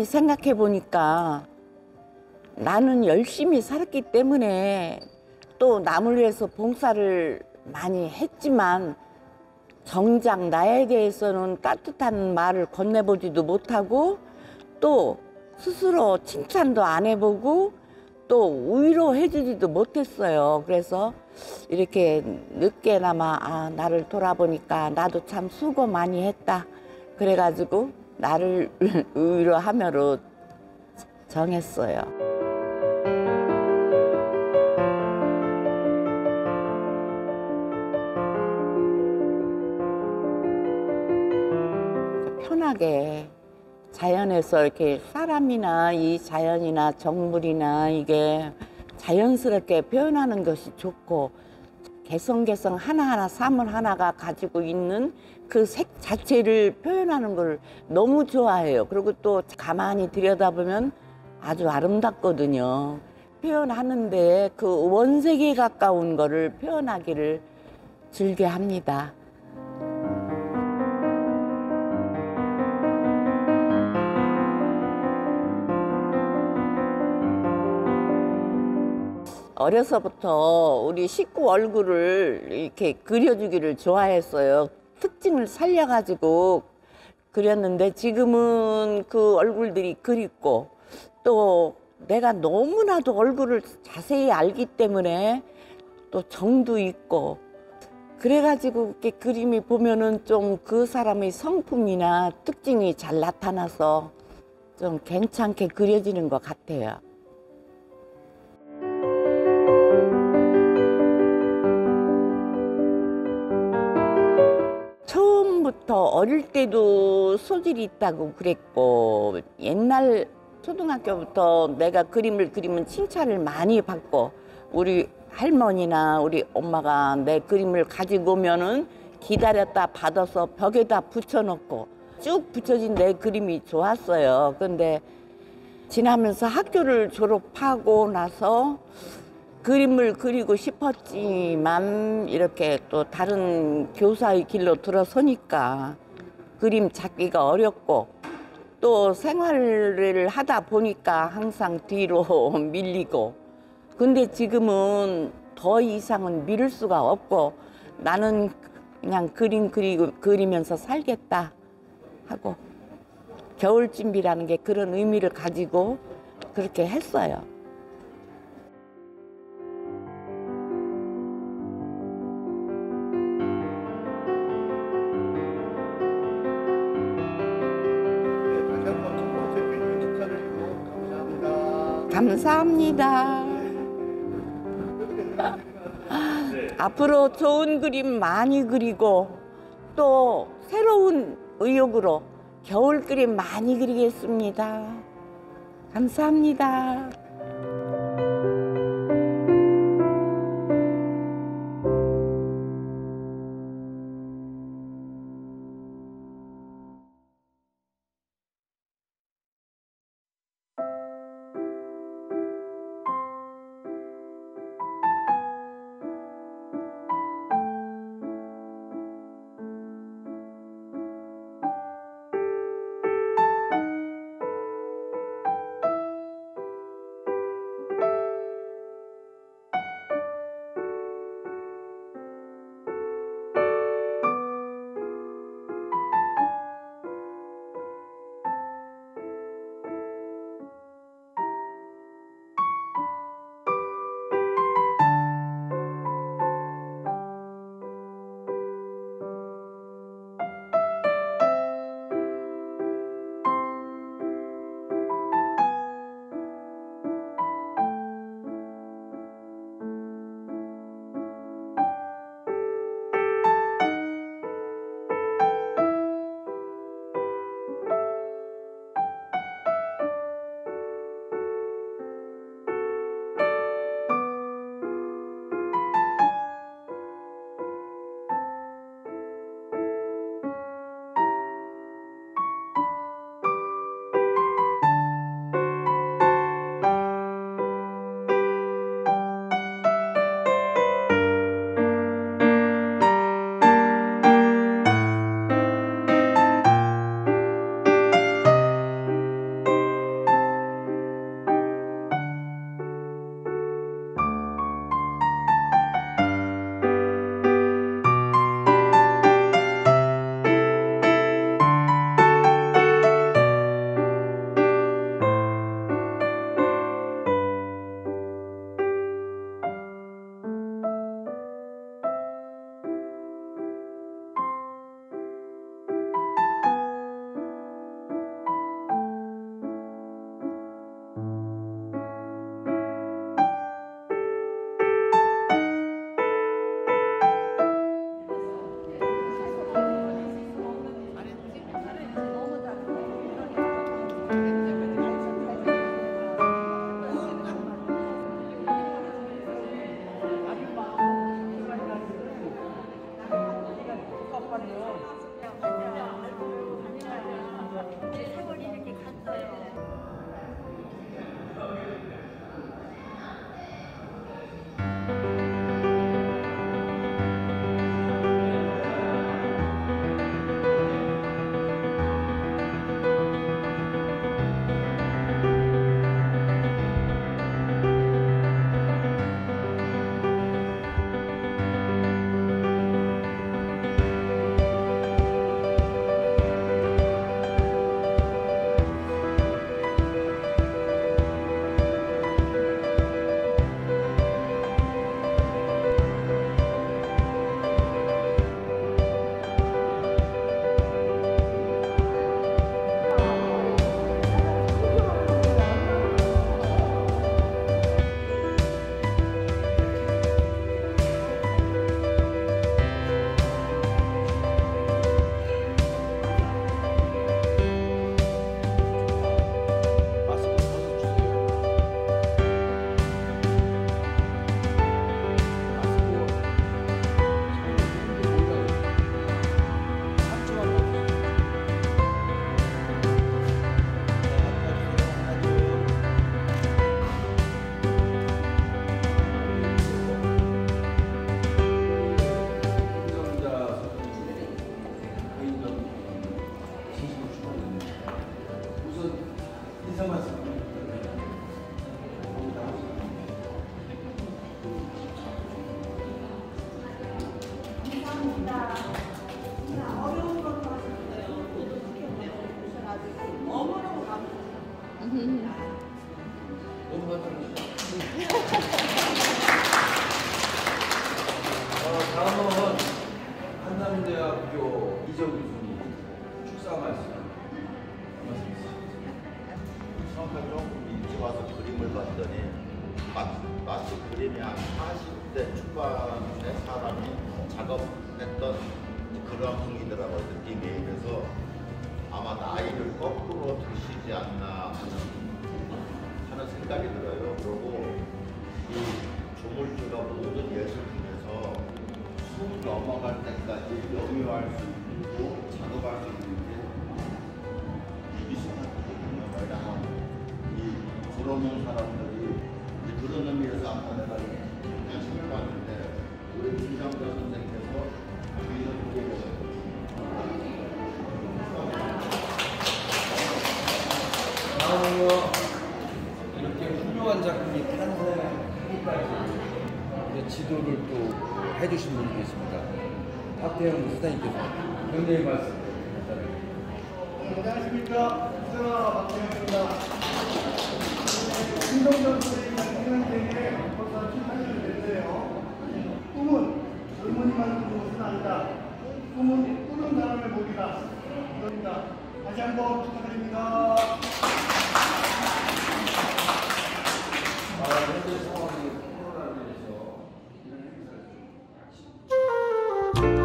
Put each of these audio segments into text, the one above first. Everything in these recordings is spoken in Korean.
가만히 생각해 보니까 나는 열심히 살았기 때문에 또 남을 위해서 봉사를 많이 했지만 정작 나에 대해서는 따뜻한 말을 건네보지도 못하고 또 스스로 칭찬도 안 해보고 또 위로해주지도 못했어요. 그래서 이렇게 늦게나마 아, 나를 돌아보니까 나도 참 수고 많이 했다. 그래가지고 나를 위로하며로 정했어요. 편하게 자연에서 이렇게 사람이나 이 자연이나 정물이나 이게 자연스럽게 표현하는 것이 좋고 개성개성 하나하나 사물 하나가 가지고 있는 그 색 자체를 표현하는 걸 너무 좋아해요. 그리고 또 가만히 들여다보면 아주 아름답거든요. 표현하는데 그 원색에 가까운 거를 표현하기를 즐겨 합니다. 어려서부터 우리 식구 얼굴을 이렇게 그려주기를 좋아했어요. 특징을 살려가지고 그렸는데 지금은 그 얼굴들이 그립고 또 내가 너무나도 얼굴을 자세히 알기 때문에 또 정도 있고 그래가지고 이렇게 그림이 보면은 좀 그 사람의 성품이나 특징이 잘 나타나서 좀 괜찮게 그려지는 것 같아요. 처음부터 어릴 때도 소질이 있다고 그랬고 옛날 초등학교부터 내가 그림을 그리면 칭찬을 많이 받고 우리 할머니나 우리 엄마가 내 그림을 가지고 오면은 기다렸다 받아서 벽에다 붙여놓고 쭉 붙여진 내 그림이 좋았어요. 근데 지나면서 학교를 졸업하고 나서 그림을 그리고 싶었지만 이렇게 또 다른 교사의 길로 들어서니까 그림 찾기가 어렵고 또 생활을 하다 보니까 항상 뒤로 밀리고 근데 지금은 더 이상은 미룰 수가 없고 나는 그냥 그림 그리고 그리면서 살겠다 하고 겨울 준비라는 게 그런 의미를 가지고 그렇게 했어요. 감사합니다. 앞으로 좋은 그림 많이 그리고 또 새로운 의욕으로 겨울 그림 많이 그리겠습니다. 감사합니다. Então, mas 하면 일찍 와서 그림을 봤더니 마치 그림이 한 40대 초반의 사람이 작업했던 그런 분이더라고요 느낌이. 그래서 아마 나이를 거꾸로 드시지 않나 하는, 하는 생각이 들어요. 그리고 이 조물주가 모든 예술 중에서 숨 넘어갈 때까지 영유할 수 있는 이 불어놓은 사람들이 그런 의미에서 아까 내가 관심을 받는데 우리 김장도 선생님께서 미술 부계에서 다음으로 이렇게 훌륭한 작품이 탄생하기까지 지도를 또 해주신 분이 계십니다. 박태영 수사님께서 명예의 말씀 간단하게. 안녕하십니까. 수영아 박태영입니다. 신동전 선생님의 생명생에 벌써 18년이 됐어요. 꿈은 젊은이 만드는 것은 아니다. 꿈은 꾸는 사람의 목이다. 그럽니다. 다시 한 번 축하드립니다. 아,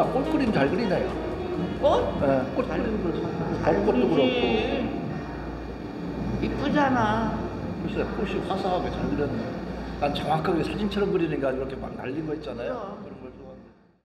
누나 꽃 그림 잘 그리네요. 꽃? 네, 꽃 그림도 벚꽃도 그렇고 이쁘잖아. 글쎄 꽃이 화사하게 잘 그렸네. 난 정확하게 사진처럼 그리는 게 아니고 이렇게 막 날린 거 있잖아요.